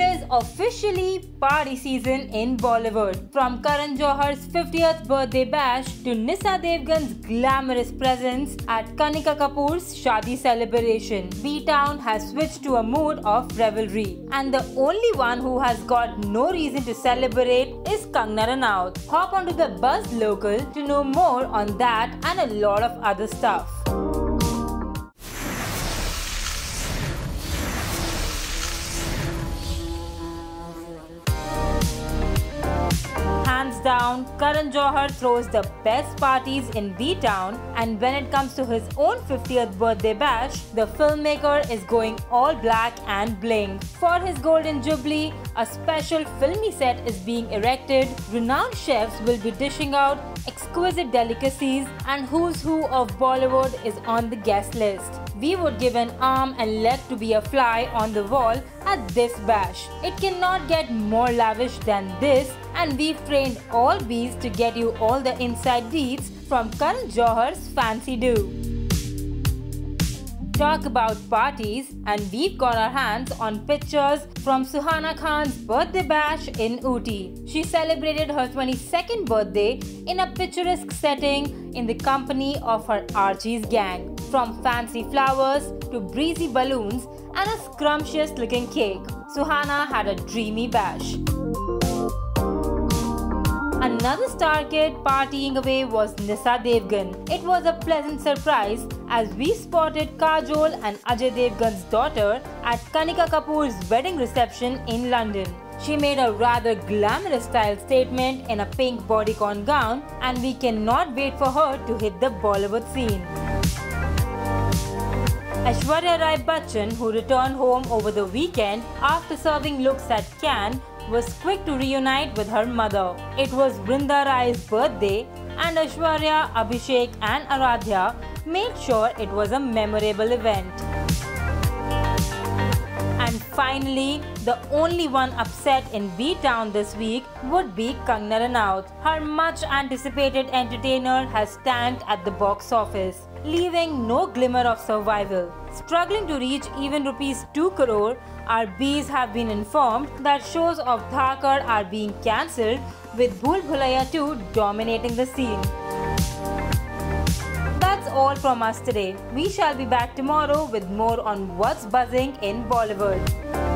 It is officially party season in Bollywood. From Karan Johar's 50th birthday bash to Nysa Devgn's glamorous presence at Kanika Kapoor's Shadi celebration, B-Town has switched to a mood of revelry. And the only one who has got no reason to celebrate is Kangana Ranaut. Hop onto the Buzz Local to know more on that and a lot of other stuff. Karan Johar throws the best parties in B-Town and when it comes to his own 50th birthday bash, the filmmaker is going all black and bling. For his Golden Jubilee, a special filmy set is being erected, renowned chefs will be dishing out exquisite delicacies and who's who of Bollywood is on the guest list. We would give an arm and leg to be a fly on the wall at this bash. It cannot get more lavish than this and we've trained all bees to get you all the inside deeds from Karan Johar's Fancy Do talk about parties and we've got our hands on pictures from Suhana Khan's birthday bash in Ooty. She celebrated her 22nd birthday in a picturesque setting in the company of her Archies gang. From fancy flowers to breezy balloons and a scrumptious looking cake, Suhana had a dreamy bash. Another star kid partying away was Nysa Devgn. It was a pleasant surprise as we spotted Kajol and Ajay Devgn's daughter at Kanika Kapoor's wedding reception in London. She made a rather glamorous style statement in a pink bodycon gown and we cannot wait for her to hit the Bollywood scene. Aishwarya Rai Bachchan, who returned home over the weekend after serving looks at Cannes, was quick to reunite with her mother. It was Vrinda Rai's birthday and Aishwarya, Abhishek and Aaradhya made sure it was a memorable event. And finally, the only one upset in B-Town this week would be Kangana Ranaut. Her much anticipated entertainer has tanked at the box office, leaving no glimmer of survival. Struggling to reach even rupees 2 crore, our bees have been informed that shows of Dhaakad are being cancelled with Bhool Bhulaiyaa 2 dominating the scene. That's all from us today. We shall be back tomorrow with more on what's buzzing in Bollywood.